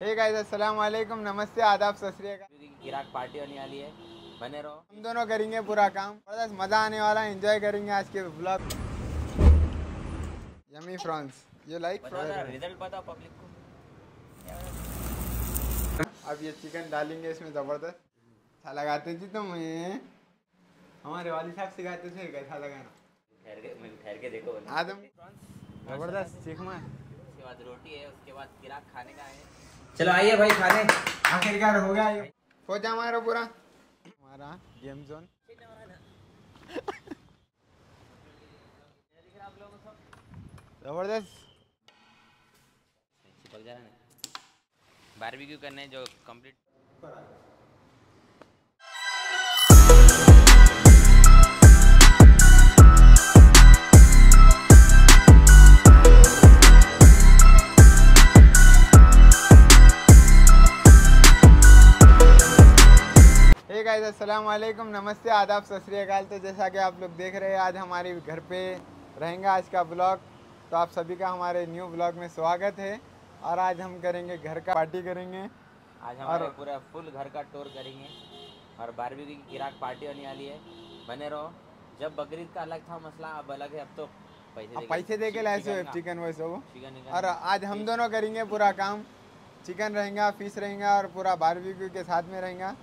Hey guys अस्सलाम वालेकुम नमस्ते आदाब सत श्री अकाल क्योंकि गिराक पार्टी होने वाली है बने रहो हम दोनों करेंगे पूरा काम। बस मज़ा आने वाला है। एंजॉय करेंगे आज के blog yummy France you like result बताओ पब्लिक को। अब ये चिकन डालेंगे इसमें ज़बरदस्त। अच्छा लगाते जी तुम हमारे वाली साहब सिखाते थे कैसा लगाना। ठहर के मैं ठहर के देखो। आदम ज़बरदस्त सीख मैं उसके बाद रोटी है उसके बाद गिराक खाने का है। चलो आइए भाई खाने। आखिरकार हो गया हो जा हमारा पूरा। हमारा गेम जोन। ज़बरदस्त। चिपक जा रहा है। बारबेक्यू करने जो कंप्लीट वालेकुम नमस्ते आदाब सत तो जैसा कि आप लोग देख रहे हैं आज हमारे घर पे रहेंगे आज का ब्लॉग। तो आप सभी का हमारे न्यू ब्लॉग में स्वागत है। और आज हम करेंगे घर का पार्टी करेंगे। आज हमारे और- पूरा फुल घर का टूर करेंगे। और बारबेक्यू की गिराक पार्टी होने वाली है। बने रहो। जब बकरीद का अलग था मसला अब अलग है। अब तो पैसे पैसे दे के लाए चिकन चिकन वैसे वो। और आज हम दोनों करेंगे पूरा काम। चिकन रहेगा फ़िश रहेगा और पूरा बारबेक्यू के साथ में रहेगा।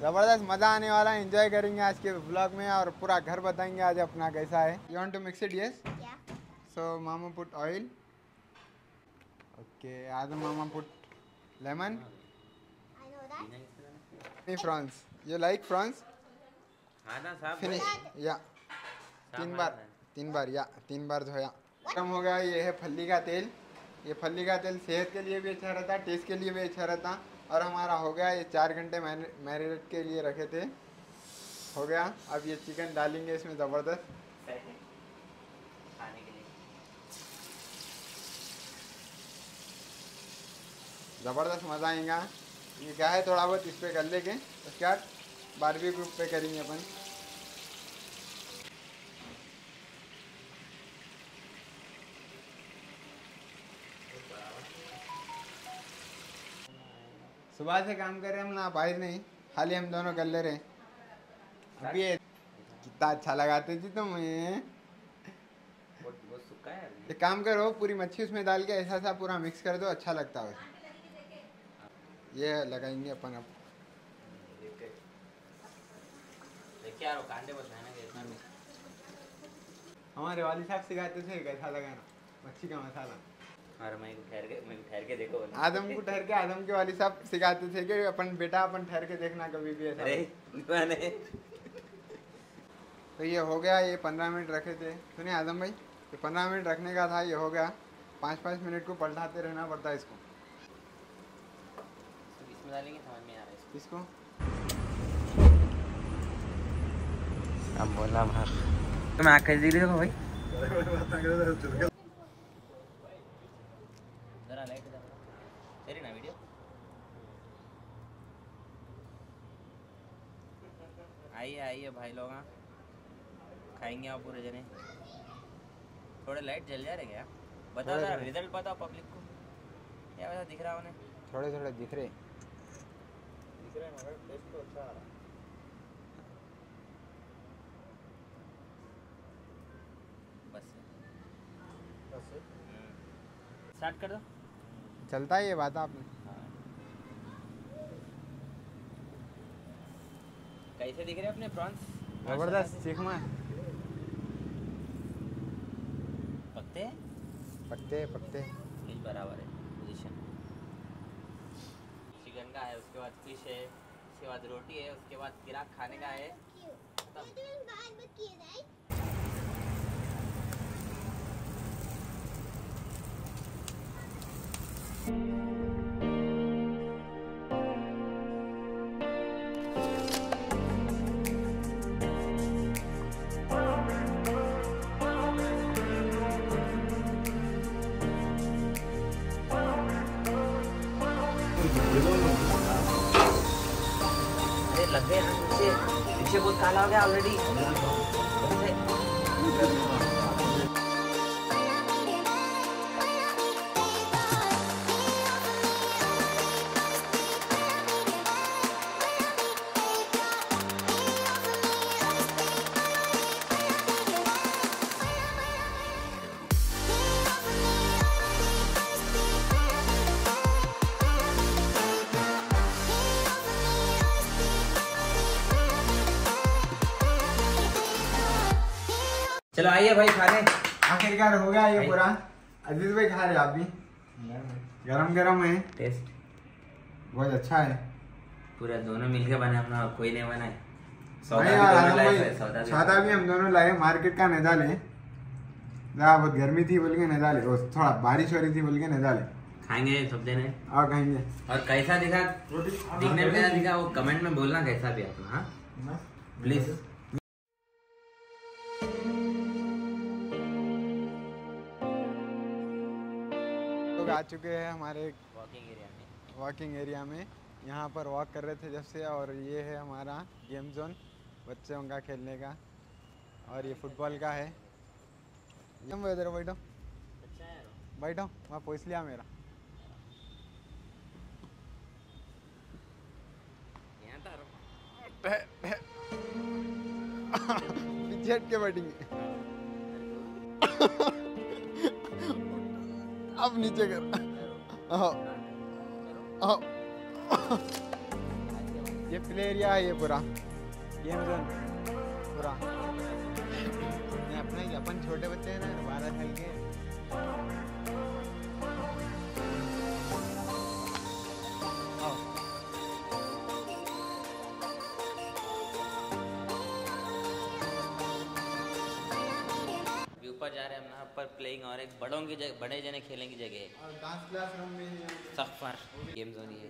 ज़बरदस्त मज़ा आने वाला है एंजॉय करेंगे आज के ब्लॉग में और पूरा घर बताएँगे आज अपना कैसा है you want to mix it yes Yeah, So mama put oil. Okay, Adam mama put lemon. I know that. Hey prawns. You like prawns? हाँ ना साहब Finish. Yeah. तीन बार तीन बार या तीन बार धोया खत्म हो गया ये है फल्ली का तेल ये फल्ली का तेल सेहत के लिए भी अच्छा रहता टेस्ट के लिए भी अच्छा रहता और हमारा हो गया ये चार घंटे मैरिनेट के लिए रखे थे। हो गया। अब ये चिकन डालेंगे इसमें ज़बरदस्त। खाने के लिए। ज़बरदस्त मज़ा आएगा। ये क्या है? थोड़ा बहुत इस पर कर लेंगे। उसके बाद बारबेक्यू पे करेंगे अपन। सुबह से काम कर रहे हम ना बाहर नहीं। खाली हम दोनों कर ले रहे। अभी ये कितना अच्छा लगाते जी तुम ये। है। एक काम करो पूरी मच्छी उसमें डाल के ऐसा सा पूरा मिक्स कर दो अच्छा लगता है ये लगाएँगे अपन अब। है हमारे वाली साहब सिखाते थे कैसा लगाना मच्छी का मसाला। और मैं ठहर के मैं ठहर के देखो आदम को ठहर के आदम के वाली साहब सिखाते थे कि अपन बेटा अपन ठहर के देखना कभी भी ऐसा। अरे तो ये हो गया ये पंद्रह मिनट रखे थे। सुनिए आदम भाई ये पंद्रह मिनट रखने का था ये हो गया। पाँच पाँच मिनट को पलटाते रहना पड़ता है इसको। इसमें डालेंगे समझ में आ रहा है इसको। अब बोला तुम दिख रही हो भाई। जरा लाइट जरा तेरी ना वीडियो आइए आइए भाई लोग हाँ. खाएँगे आप पूरे जने. थोड़े लाइट जल जा रहे क्या? जरा थोड़े। रिज़ल्ट बताओ पब्लिक को. क्या वैसा दिख रहा उन्हें? थोड़े थोड़े दिख रहे. दिख रहा मगर टेस्ट तो अच्छा आ रहा बस. स्टार्ट कर दो. चलता है ये बात आपने कैसे दिख रहे अपने प्रॉन्स? ज़बरदस्त सीख मैं। पकते? पकते पकते। फ़िश बराबर है पोजीशन चिकन का है उसके बाद फ़िश है उसके बाद रोटी है उसके बाद गिराक खाने का है। लग गए पीछे पीछे बहुत काला हो गया ऑलरेडी चलो आइए भाई खाने। आखिरकार हो गया ये पूरा। अज़ीज़ भाई खा रहे आप भी। गरम गरम है। टेस्ट बहुत अच्छा है। पूरा दोनों मिलके बने अपना कोई नहीं बनाए। सौदा भी हम दोनों लाए मार्केट का नजाले जहाँ बहुत गर्मी थी बोल के नजाले और थोड़ा बारिश हो रही थी बोल के नजाले खाएँगे सब देने और कहेंगे और कैसा दिखा? दिखने में दिखा? वो कमेंट में बोलना कैसा भी हाँ प्लीज़ आ चुके हैं हमारे वॉकिंग एरिया में। वॉकिंग एरिया में। यहाँ पर वॉक कर रहे थे जब से और ये है हमारा गेम जोन बच्चों का खेलने का। और ये फुटबॉल का है। तुम इधर बैठो। बैठो वहाँ पूछ लिया मेरा। पीछे के बैठेंगे। अब नीचे कर। ये प्ले एरिया है ये पूरा। गेम जोन पूरा। अपना अपन छोटे बच्चे हैं ना बारह साल के। ऊपर जा रहे हैं। ऊपर प्लेइंग और एक बड़ों की जगह बड़े जने खेलने की जगह है। और डांस क्लास रूम में ही सफ़र गेम जोन ये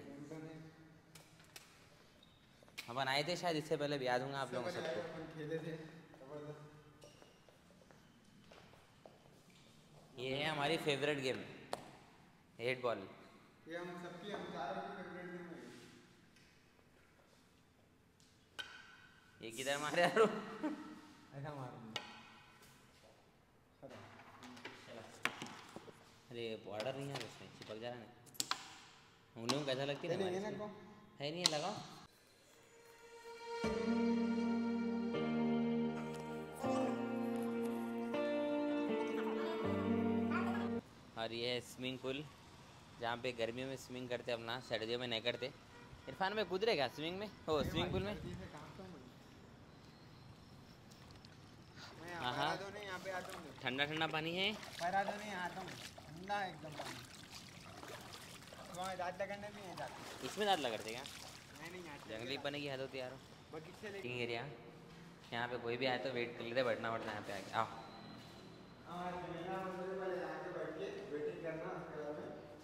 अपन आए थे शायद इससे पहले भी याद होंगे आप लोगों सबको। अपन खेले थे ज़बरदस्त। ये है हमारी फेवरेट गेम हेड बॉल ये हम सबकी हम चारों की फेवरेट गेम है। ये किधर मारे यार? ऐसा मार। अरे बॉर्डर नहीं है इसमें चिपक जा रहा है उन्हें कैसा लगती है? है नहीं है लगाओ। और ये है स्विमिंग पूल जहाँ पे गर्मियों में स्विमिंग करते अपना सर्दियों में नहीं करते। इरफान में कूद रहे क्या स्विमिंग में? हो स्विमिंग पूल में? हाँ, हाँ। हूँ। ठंडा ठंडा पानी है। हूँ है एकदम पानी। वहाँ लगाने नहीं जाते। इसमें दाद लगा क्या? जंगली पने की हद यार। बगीचे एरिया यहाँ पे कोई भी आए तो वेट कर लेते बैठना पड़ता है यहाँ पे आके। आओ। हाँ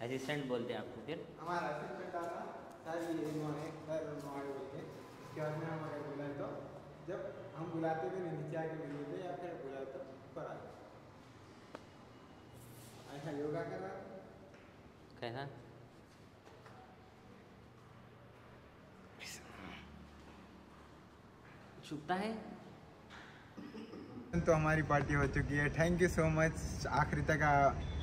असिस्टेंट बोलते हैं आपको फिर? हमारा असिस्टेंट आता सर ये इन्होंने सर उन्होंने बोल के उसके बाद में हम बुलाए तो जब हम बुलाते नहीं नीचे आके मिल लेते या फिर बुलाए तो ऊपर आते योगा कर रहा था कैसा? छुपता है? तो हमारी पार्टी हो चुकी है। थैंक यू सो मच आखिरी तक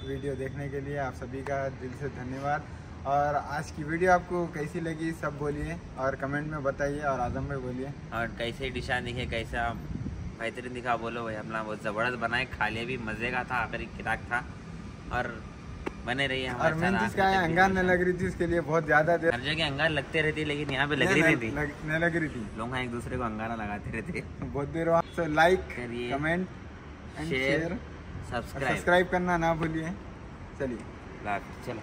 वीडियो देखने के लिए। आप सभी का दिल से धन्यवाद। और आज की वीडियो आपको कैसी लगी सब बोलिए और कमेंट में बताइए और आज़म भाई बोलिए। और कैसे डिशा दिखे कैसा बेहतरीन दिखा बोलो भाई अपना बहुत ज़बरदस्त बनाए खा लिए भी मज़े का था आखिरी किराक था। और बने रहिए और हमारे मेन चीज़ क्या है न लग रही थी उसके लिए बहुत ज़्यादा देर हर जगह अंगार लगते रहती लेकिन यहाँ पे लग रही नहीं थी न लग रही थी। लोग एक दूसरे को अंगारा लगाते रहते बहुत देर वहाँ सो लाइक करिए, comment share share subscribe subscribe करना ना भूलिए। चलिए। चलो।